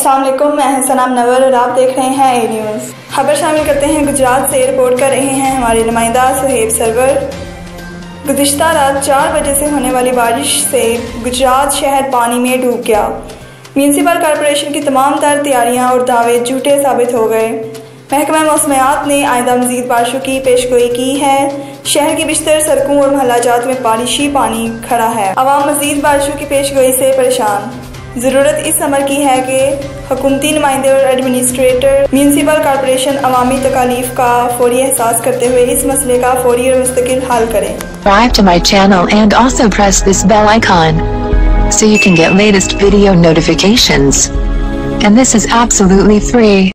असलम मैं सनाम नवर और आप देख रहे हैं ए न्यूज़ खबर शामिल करते हैं गुजरात से रिपोर्ट कर रहे हैं हमारे नुमाइंदा सुहेब सरवर। गुजशत रात चार बजे से होने वाली बारिश से गुजरात शहर पानी में डूब गया। म्यूनसिपल कॉरपोरेशन की तमाम तर तैयारियाँ और दावे झूठे साबित हो गए। महकमा मौसमियात ने आइंदा मजीद बारिशों की पेश गोई की है। शहर की बिस्तर, सड़कों और महला जात में बारिशी पानी खड़ा है। आवाम मजीद बारिशों की पेश गोई से परेशान। ज़रूरत इस अमर की है कि हकूमती नुमाइंदे और एडमिनिस्ट्रेटर म्यूनसिपल कॉरपोरेशन अवामी तकालीफ का फौरी एहसास करते हुए इस मसले का फौरी और मुस्तकिल हल करें Subscribe to my channel and also press this bell icon so you can get latest video notifications. And this is absolutely free.